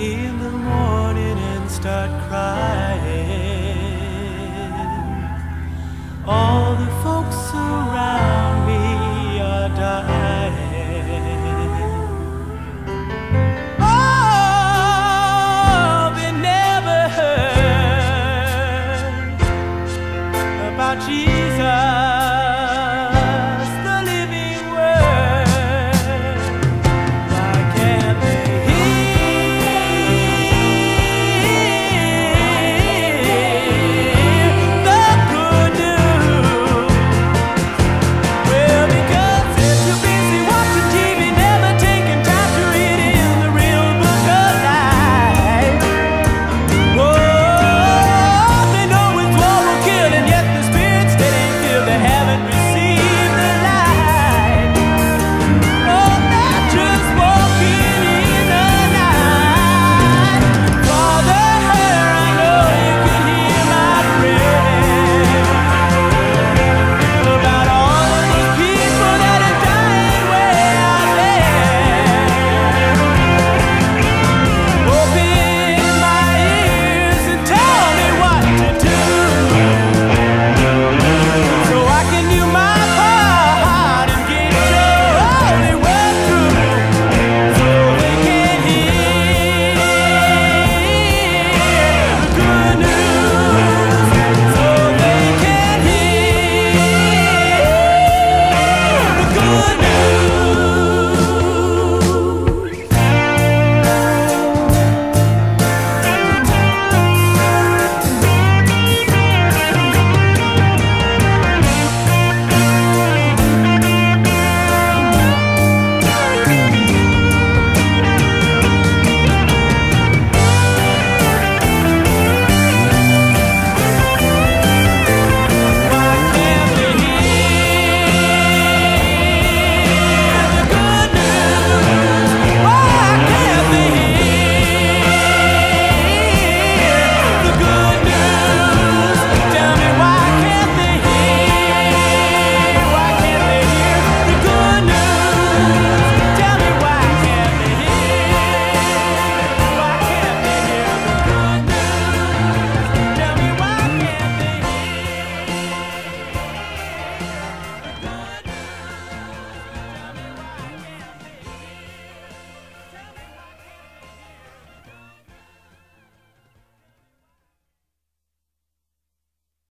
in the morning and start crying. All the folks around me are dying. about Jesus.